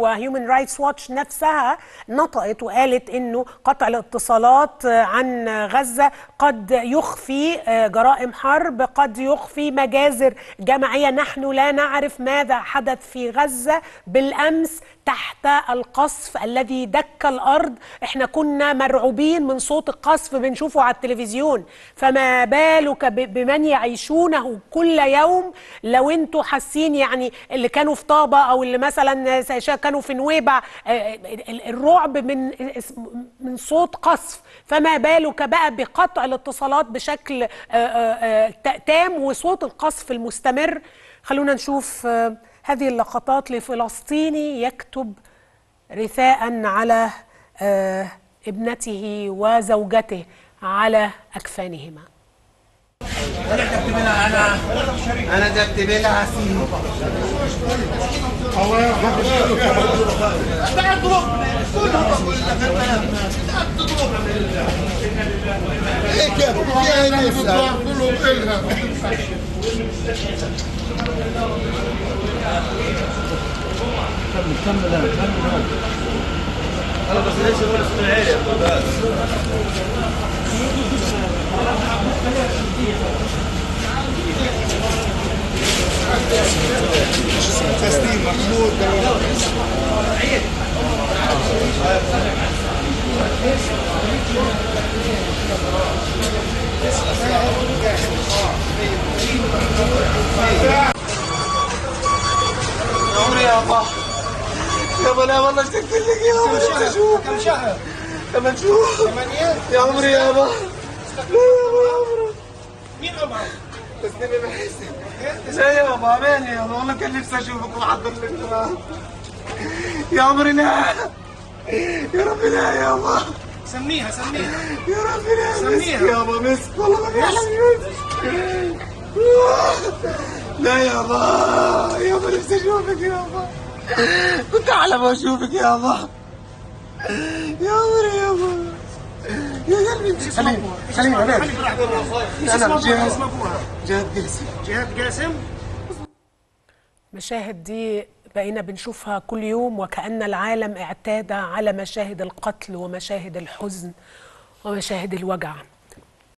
وهيومن رايتس واتش نفسها نطقت وقالت إنه قطع الاتصالات عن غزة قد يخفي جرائم حرب قد يخفي مجازر جماعية. نحن لا نعرف ماذا حدث في غزة بالأمس تحت القصف الذي دك الأرض. إحنا كنا مرعوبين من صوت القصف بنشوفه على التلفزيون. فما بالك بمن يعيشونه كل يوم؟ لو أنتوا حاسين يعني اللي كانوا في طابة أو اللي مثلا كانوا في نويبع الرعب من من صوت قصف. فما بالك بقى بقطع الاتصالات بشكل تام وصوت القصف المستمر؟ خلونا نشوف هذه اللقطات لفلسطيني يكتب رثاء على ابنته وزوجته على أكفانهما. أنا كتبت لها أنا أنا كتبت لها سي هيك يا نفسها كمل كمل كمل أنا تسليم محمود يا عمري يابا يابا لا والله اشتقت لك يا عمري شهر؟ كم شهر؟ ثمان شهور يا عمري يابا لا يا مين أمعك؟ تسلمي بحسن لا يابا أمان يابا والله كان نفسي اشوفك وحضر لك. يا عمري لا يا ربي لا يابا سميها سميها يا ربي لا سميها. مسك يابا مسك والله ما بيحلم مسك لا يابا يابا نفسي اشوفك يابا كنت احلم اشوفك يا يا قلبي خليني أنا؟ جهاد قاسم جهاد قاسم مشاهد دي بقينا بنشوفها كل يوم وكأن العالم اعتاد على مشاهد القتل ومشاهد الحزن ومشاهد الوجع.